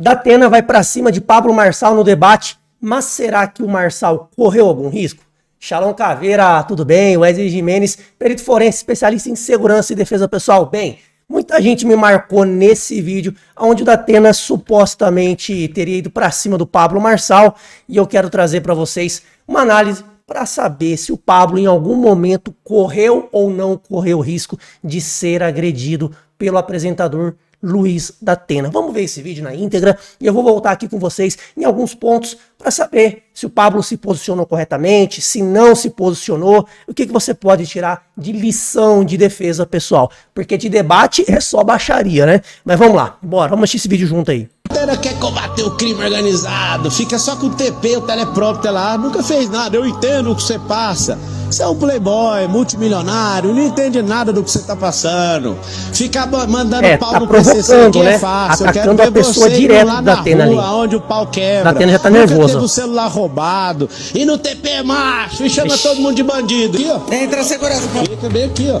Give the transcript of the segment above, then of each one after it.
Datena vai para cima de Pablo Marçal no debate, mas será que o Marçal correu algum risco? Shalom Caveira, tudo bem? Wesley Jimenez, perito forense, especialista em segurança e defesa pessoal. Bem, muita gente me marcou nesse vídeo onde o Datena supostamente teria ido para cima do Pablo Marçal e eu quero trazer para vocês uma análise para saber se o Pablo em algum momento correu ou não correu risco de ser agredido pelo apresentador Luiz da Atena. Vamos ver esse vídeo na íntegra e eu vou voltar aqui com vocês em alguns pontos para saber se o Pablo se posicionou corretamente, se não se posicionou, o que, que você pode tirar de lição de defesa pessoal. Porque de debate é só baixaria, né? Mas vamos lá, bora, vamos assistir esse vídeo junto aí. Atena quer combater o crime organizado, fica só com o TP, o teleprópter lá, nunca fez nada, eu entendo o que você passa. Você é um playboy, multimilionário, não entende nada do que você tá passando. Ficar mandando É, pau tá no PCC aqui né? é fácil. Eu quero Atacando a ver pessoa você indo direto lá da na Atena rua, ali. onde o pau quebra. Da Atena já tá Nunca nervoso. teve o celular roubado. E no TP macho, e chama Ixi. todo mundo de bandido. Aqui, ó. Entra a segurança, por Fica bem aqui, ó.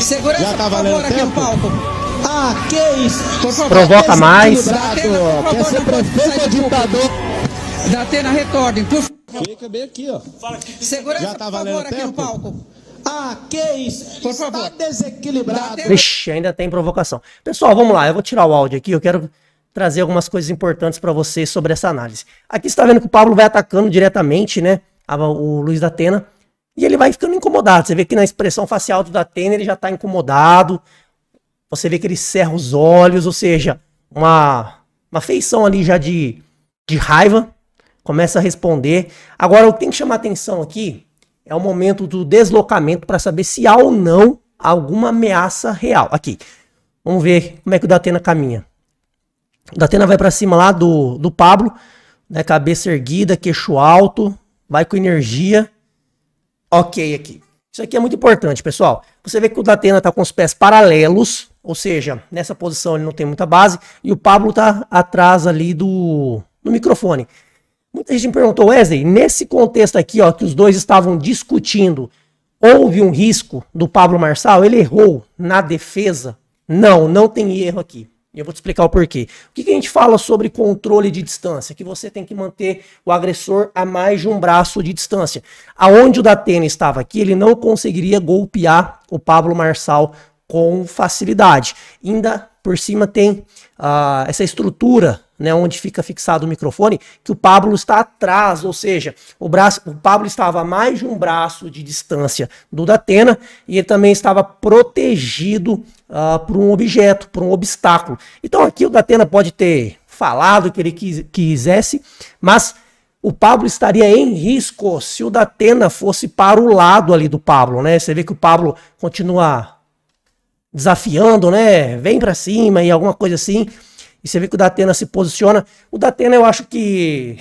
Segurança, Já tá por valendo favor, aqui no tempo? palco. Ah, que isso? Por favor. Provoca mais. Datena, por Quer favor, ser não pode prefeito ou ditador? Datena, retornem. Por favor. Fica bem aqui, ó. Segurança, Já tá por valendo favor, aqui no tempo? palco. Ah, que isso? Por Está favor. desequilibrado. Vixe, ainda tem provocação. Pessoal, vamos lá, eu vou tirar o áudio aqui, eu quero trazer algumas coisas importantes para vocês sobre essa análise. Aqui você está vendo que o Pablo vai atacando diretamente, né, o Luiz da Atena, e ele vai ficando incomodado. Você vê que na expressão facial do Datena ele já está incomodado, você vê que ele cerra os olhos, ou seja, uma, uma feição ali já de, de raiva, começa a responder. Agora, o que tem que chamar atenção aqui é o momento do deslocamento para saber se há ou não alguma ameaça real. Aqui, vamos ver como é que o Datena caminha. O Datena vai para cima lá do, do Pablo, né, cabeça erguida, queixo alto, vai com energia. Ok aqui. Isso aqui é muito importante, pessoal. Você vê que o Datena tá com os pés paralelos, ou seja, nessa posição ele não tem muita base, e o Pablo tá atrás ali do, do microfone. Muita gente me perguntou, Wesley, nesse contexto aqui, ó, que os dois estavam discutindo, houve um risco do Pablo Marçal? Ele errou na defesa? Não, não tem erro aqui. E eu vou te explicar o porquê. O que, que a gente fala sobre controle de distância? Que você tem que manter o agressor a mais de um braço de distância. Aonde o Datena estava aqui, ele não conseguiria golpear o Pablo Marçal com facilidade. Ainda por cima tem ah, essa estrutura, né, onde fica fixado o microfone, que o Pablo está atrás, ou seja, o, braço, o Pablo estava a mais de um braço de distância do Datena e ele também estava protegido ah, por um objeto, por um obstáculo. Então aqui o Datena pode ter falado o que ele quis- quisesse, mas o Pablo estaria em risco se o Datena fosse para o lado ali do Pablo, né? Você vê que o Pablo continua desafiando, né? Vem pra cima e alguma coisa assim. E você vê que o Datena se posiciona. O Datena eu acho que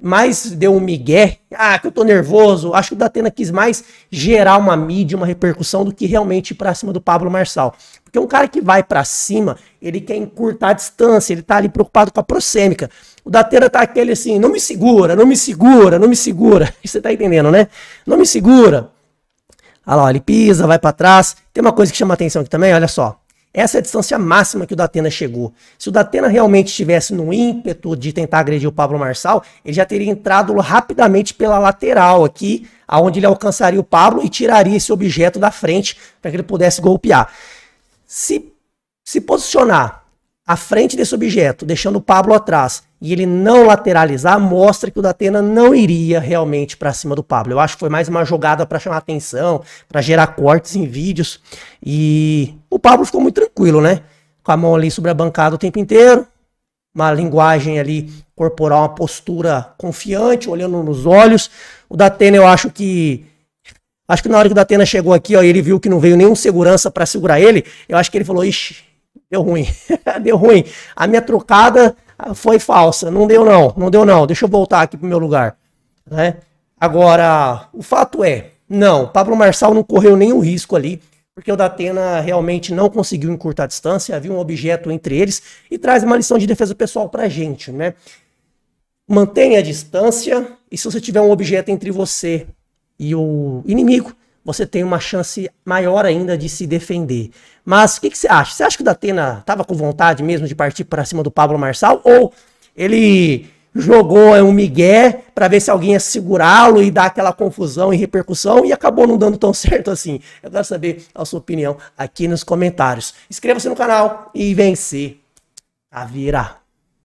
mais deu um migué. Ah, que eu tô nervoso. Acho que o Datena quis mais gerar uma mídia, uma repercussão do que realmente ir pra cima do Pablo Marçal. Porque um cara que vai pra cima, ele quer encurtar a distância, ele tá ali preocupado com a prosêmica. O Datena tá aquele assim, não me segura, não me segura, não me segura. Você tá entendendo, né? Não me segura. Olha lá, ele pisa, vai pra trás. Tem uma coisa que chama atenção aqui também, olha só. Essa é a distância máxima que o Datena chegou. Se o Datena realmente estivesse no ímpeto de tentar agredir o Pablo Marçal, ele já teria entrado rapidamente pela lateral aqui, aonde ele alcançaria o Pablo e tiraria esse objeto da frente para que ele pudesse golpear. Se se posicionar à frente desse objeto, deixando o Pablo atrás, e ele não lateralizar, mostra que o Datena não iria realmente para cima do Pablo. Eu acho que foi mais uma jogada para chamar atenção, para gerar cortes em vídeos. E o Pablo ficou muito tranquilo, né? Com a mão ali sobre a bancada o tempo inteiro, uma linguagem ali corporal, uma postura confiante, olhando nos olhos. O Datena, eu acho que Acho que na hora que o Datena chegou aqui, ó, ele viu que não veio nenhum segurança para segurar ele, eu acho que ele falou: Ixi, deu ruim, deu ruim. A minha trocada foi falsa, não deu não, não deu não. Deixa eu voltar aqui pro meu lugar, né? Agora, o fato é, não, Pablo Marçal não correu nenhum risco ali, porque o Datena realmente não conseguiu encurtar a distância, havia um objeto entre eles e traz uma lição de defesa pessoal pra gente, né? Mantenha a distância e se você tiver um objeto entre você e o inimigo, você tem uma chance maior ainda de se defender. Mas o que, que você acha? Você acha que o Datena estava com vontade mesmo de partir para cima do Pablo Marçal? Ou ele jogou um migué para ver se alguém ia segurá-lo e dar aquela confusão e repercussão e acabou não dando tão certo assim. Eu quero saber a sua opinião aqui nos comentários. Inscreva-se no canal e vencer a virar.